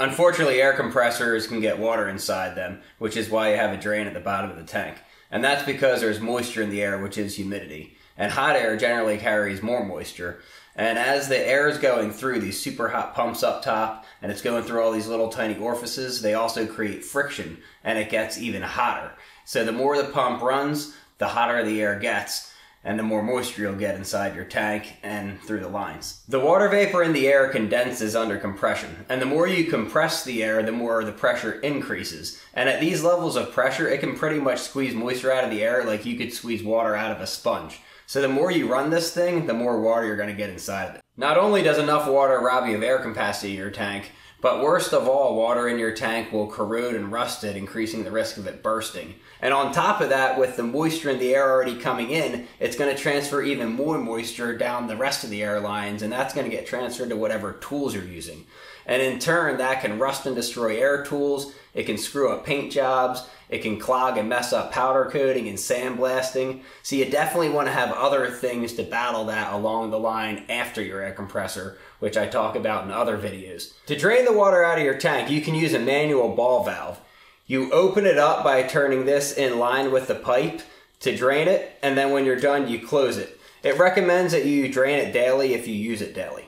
Unfortunately, air compressors can get water inside them, which is why you have a drain at the bottom of the tank. And that's because there's moisture in the air, which is humidity. And hot air generally carries more moisture. And as the air is going through these super hot pumps up top, and it's going through all these little tiny orifices, they also create friction, and it gets even hotter. So the more the pump runs, the hotter the air gets, and the more moisture you'll get inside your tank and through the lines. The water vapor in the air condenses under compression, and the more you compress the air, the more the pressure increases. And at these levels of pressure, it can pretty much squeeze moisture out of the air like you could squeeze water out of a sponge. So the more you run this thing, the more water you're going to get inside of it. Not only does enough water rob you of air capacity in your tank, but worst of all, water in your tank will corrode and rust it, increasing the risk of it bursting. And on top of that, with the moisture in the air already coming in, it's going to transfer even more moisture down the rest of the air lines, and that's going to get transferred to whatever tools you're using. And in turn, that can rust and destroy air tools, it can screw up paint jobs, it can clog and mess up powder coating and sandblasting. So you definitely want to have other things to battle that along the line after your air compressor, which I talk about in other videos. To drain the water out of your tank, you can use a manual ball valve. You open it up by turning this in line with the pipe to drain it, and then when you're done, you close it. It recommends that you drain it daily if you use it daily.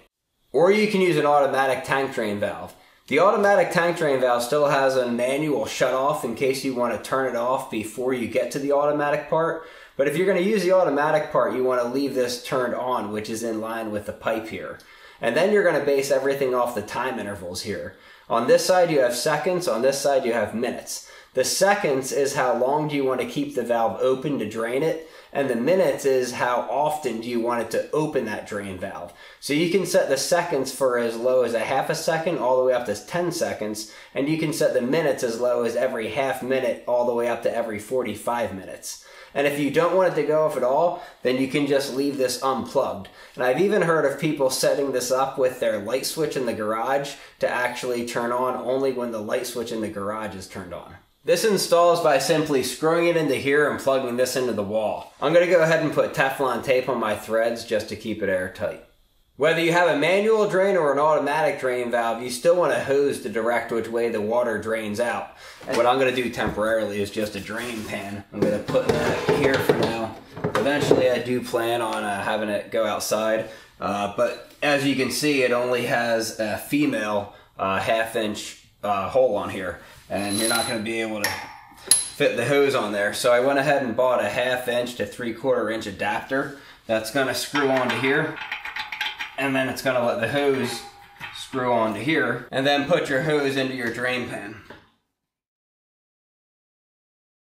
Or you can use an automatic tank drain valve. The automatic tank drain valve still has a manual shut off in case you want to turn it off before you get to the automatic part. But if you're going to use the automatic part, you want to leave this turned on, which is in line with the pipe here. And then you're going to base everything off the time intervals here. On this side, you have seconds. On this side, you have minutes. The seconds is how long do you want to keep the valve open to drain it. And the minutes is how often do you want it to open that drain valve. So you can set the seconds for as low as a half a second all the way up to 10 seconds. And you can set the minutes as low as every half minute all the way up to every 45 minutes. And if you don't want it to go off at all, then you can just leave this unplugged. And I've even heard of people setting this up with their light switch in the garage to actually turn on only when the light switch in the garage is turned on. This installs by simply screwing it into here and plugging this into the wall. I'm going to go ahead and put Teflon tape on my threads just to keep it airtight. Whether you have a manual drain or an automatic drain valve, you still want a hose to direct which way the water drains out. And what I'm going to do temporarily is just a drain pan. I'm going to put that here for now. Eventually I do plan on uh, having it go outside, uh, but as you can see it only has a female uh, half inch uh, hole on here and you're not going to be able to fit the hose on there. So I went ahead and bought a half inch to three quarter inch adapter that's going to screw onto here and then it's going to let the hose screw onto here and then put your hose into your drain pan.